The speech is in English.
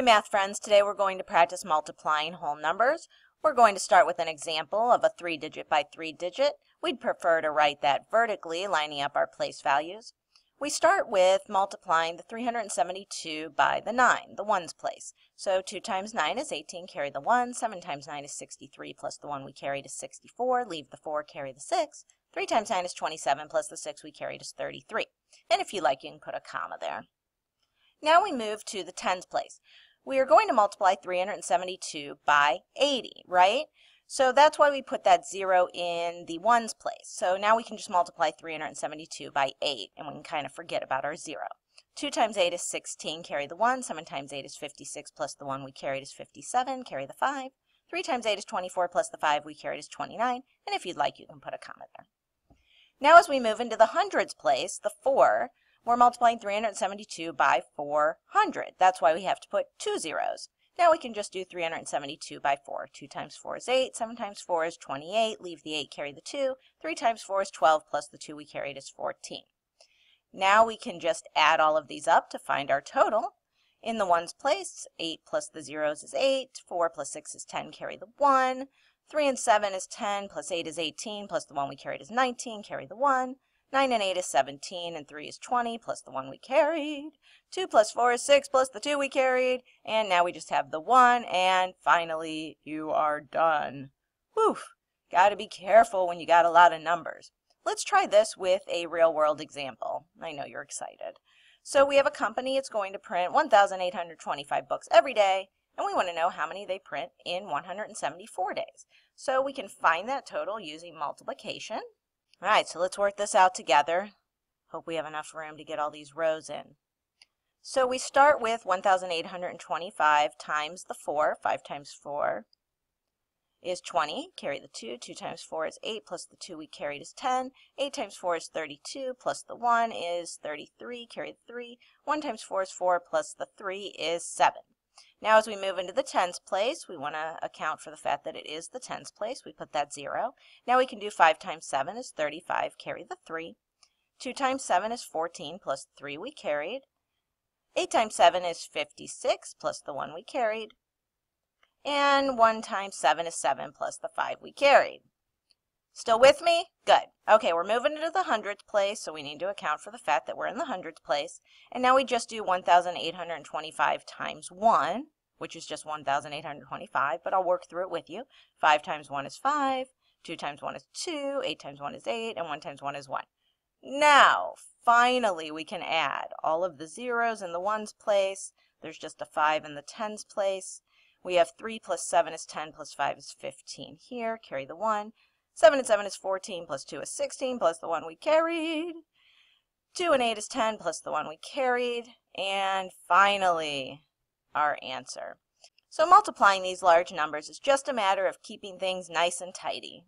Hey math friends, today we're going to practice multiplying whole numbers. We're going to start with an example of a 3 digit by 3 digit. We'd prefer to write that vertically, lining up our place values. We start with multiplying the 372 by the 9, the ones place. So 2 times 9 is 18, carry the 1. 7 times 9 is 63, plus the 1 we carried is 64. Leave the 4, carry the 6. 3 times 9 is 27, plus the 6 we carried is 33. And if you like, you can put a comma there. Now we move to the tens place. We are going to multiply 372 by 80, right? So that's why we put that 0 in the ones place. So now we can just multiply 372 by 8, and we can kind of forget about our 0. 2 times 8 is 16, carry the 1. 7 times 8 is 56, plus the 1 we carried is 57, carry the 5. 3 times 8 is 24, plus the 5 we carried is 29, and if you'd like, you can put a comma there. Now as we move into the hundreds place, the 4, we're multiplying 372 by 400. That's why we have to put two zeros. Now we can just do 372 by 4. 2 times 4 is 8, 7 times 4 is 28, leave the 8, carry the 2. 3 times 4 is 12, plus the 2 we carried is 14. Now we can just add all of these up to find our total. In the ones place, 8 plus the zeros is 8, 4 plus 6 is 10, carry the 1. 3 and 7 is 10, plus 8 is 18, plus the 1 we carried is 19, carry the 1. 9 and 8 is 17, and 3 is 20, plus the 1 we carried. 2 plus 4 is 6, plus the 2 we carried. And now we just have the 1, and finally, you are done. Whew, gotta be careful when you got a lot of numbers. Let's try this with a real-world example. I know you're excited. So we have a company, it's going to print 1,825 books every day, and we want to know how many they print in 174 days. So we can find that total using multiplication. All right, so let's work this out together. Hope we have enough room to get all these rows in. So we start with 1,825 times the 4. 5 times 4 is 20. Carry the 2. 2 times 4 is 8, plus the 2 we carried is 10. 8 times 4 is 32, plus the 1 is 33. Carry the 3. 1 times 4 is 4, plus the 3 is 7. Now as we move into the tens place, we want to account for the fact that it is the tens place. We put that 0. Now we can do 5 times 7 is 35, carry the 3. 2 times 7 is 14, plus 3 we carried. 8 times 7 is 56, plus the 1 we carried. And 1 times 7 is 7, plus the 5 we carried. Still with me? Good. Okay, we're moving into the hundredth place, so we need to account for the fact that we're in the hundredth place. And now we just do 1,825 times 1, which is just 1,825, but I'll work through it with you. 5 times 1 is 5, 2 times 1 is 2, 8 times 1 is 8, and 1 times 1 is 1. Now, finally, we can add all of the zeros in the ones place. There's just a 5 in the tens place. We have 3 plus 7 is 10 plus 5 is 15 here. Carry the 1. 7 and 7 is 14, plus 2 is 16, plus the one we carried. 2 and 8 is 10, plus the one we carried. And finally, our answer. So multiplying these large numbers is just a matter of keeping things nice and tidy.